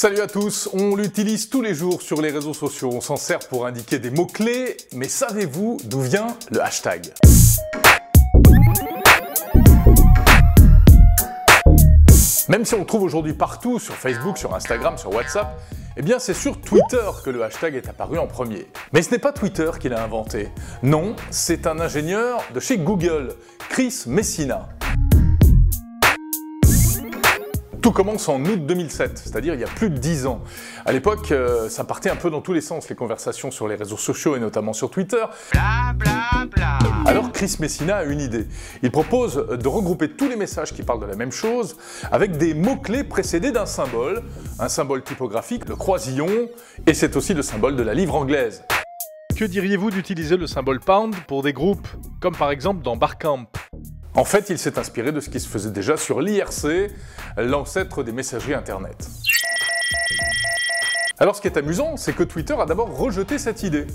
Salut à tous, on l'utilise tous les jours sur les réseaux sociaux, on s'en sert pour indiquer des mots-clés, mais savez-vous d'où vient le hashtag? Même si on le trouve aujourd'hui partout, sur Facebook, sur Instagram, sur WhatsApp, eh bien c'est sur Twitter que le hashtag est apparu en premier. Mais ce n'est pas Twitter qui l'a inventé. Non, c'est un ingénieur de chez Google, Chris Messina. Tout commence en août 2007, c'est-à-dire il y a plus de 10 ans. À l'époque, euh, ça partait un peu dans tous les sens, les conversations sur les réseaux sociaux et notamment sur Twitter. Alors Chris Messina a une idée. Il propose de regrouper tous les messages qui parlent de la même chose avec des mots-clés précédés d'un symbole, un symbole typographique, le croisillon, et c'est aussi le symbole de la livre anglaise. Que diriez-vous d'utiliser le symbole pound pour des groupes, comme par exemple dans Barcamp? En fait, il s'est inspiré de ce qui se faisait déjà sur l'IRC, l'ancêtre des messageries Internet. Alors ce qui est amusant, c'est que Twitter a d'abord rejeté cette idée.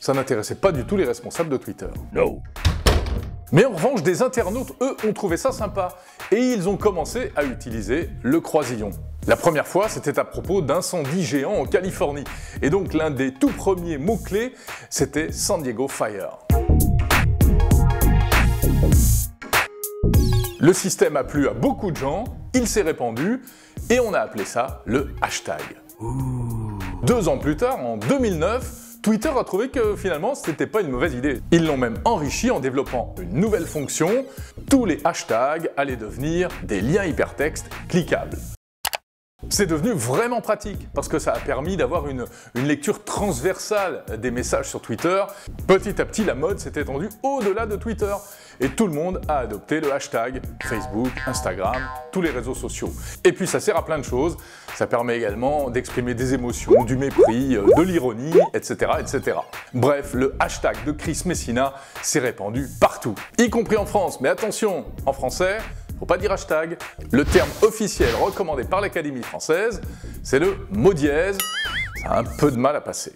Ça n'intéressait pas du tout les responsables de Twitter. No. Mais en revanche, des internautes, eux, ont trouvé ça sympa. Et ils ont commencé à utiliser le croisillon. La première fois, c'était à propos d'incendie géant en Californie. Et donc l'un des tout premiers mots-clés, c'était San Diego Fire. Le système a plu à beaucoup de gens, il s'est répandu et on a appelé ça le hashtag. Deux ans plus tard, en 2009, Twitter a trouvé que finalement ce n'était pas une mauvaise idée. Ils l'ont même enrichi en développant une nouvelle fonction. Tous les hashtags allaient devenir des liens hypertextes cliquables. C'est devenu vraiment pratique parce que ça a permis d'avoir une, lecture transversale des messages sur Twitter. Petit à petit, la mode s'est étendue au-delà de Twitter et tout le monde a adopté le hashtag Facebook, Instagram, tous les réseaux sociaux. Et puis ça sert à plein de choses. Ça permet également d'exprimer des émotions, du mépris, euh, de l'ironie, etc., etc. Bref, le hashtag de Chris Messina s'est répandu partout, y compris en France. Mais attention, en français, faut pas dire hashtag. Le terme officiel recommandé par l'Académie française, c'est le mot dièse. Ça a un peu de mal à passer.